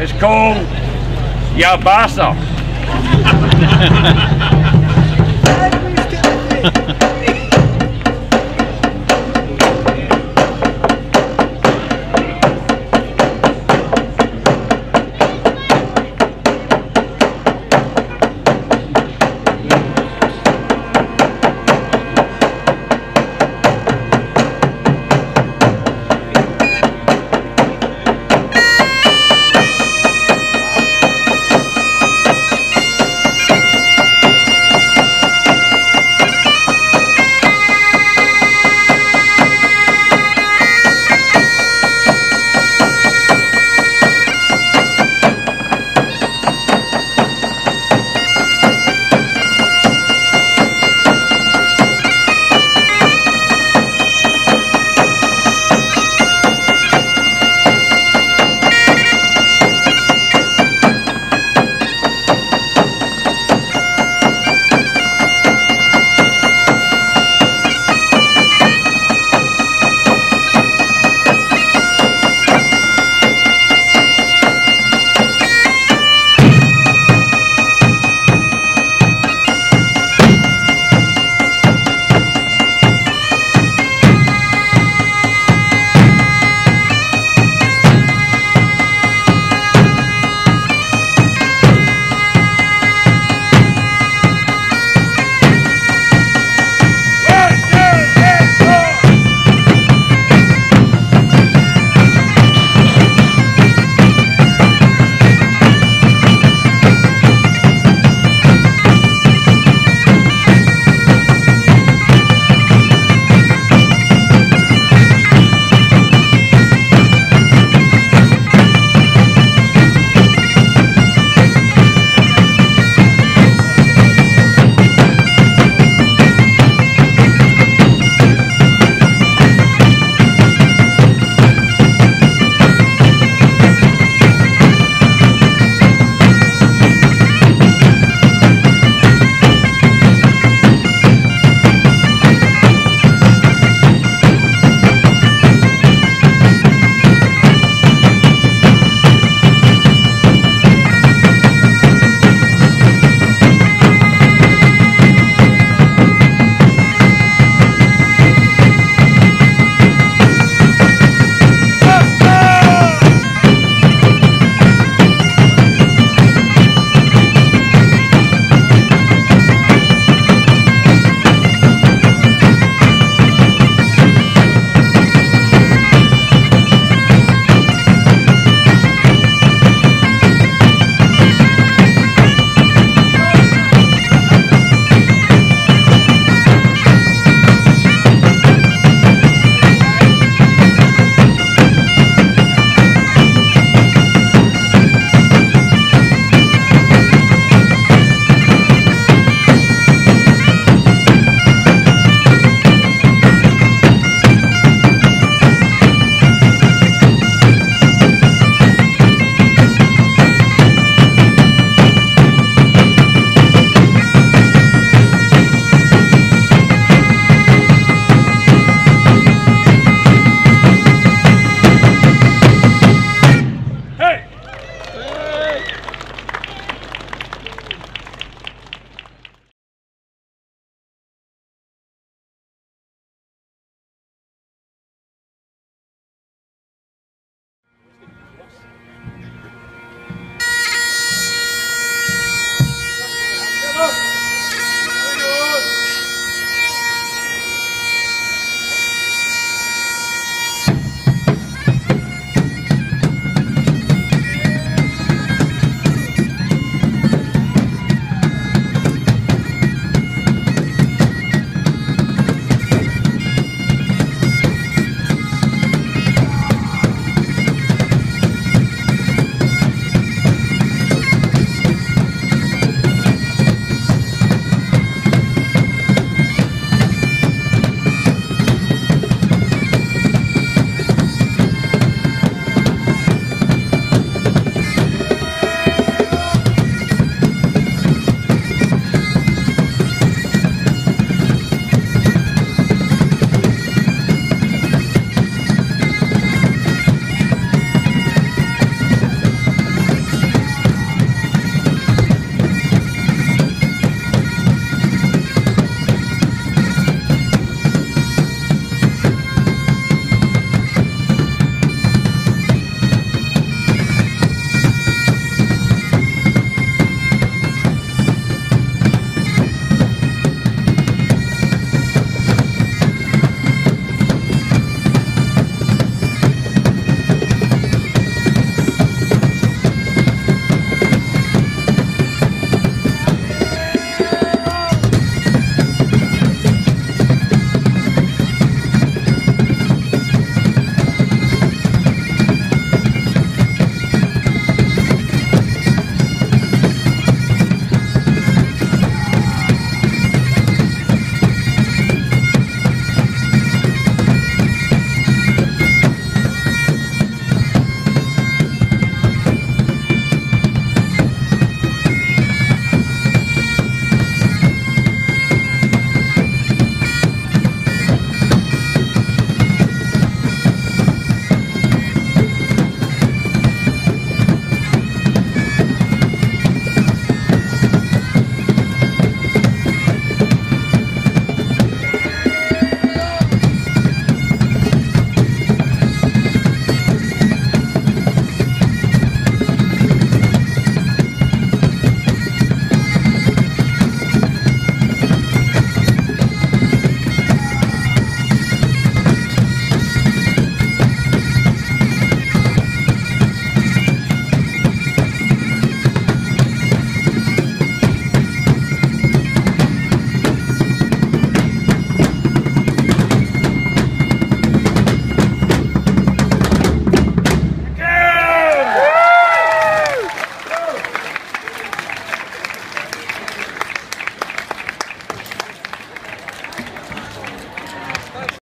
It's called Yabasa.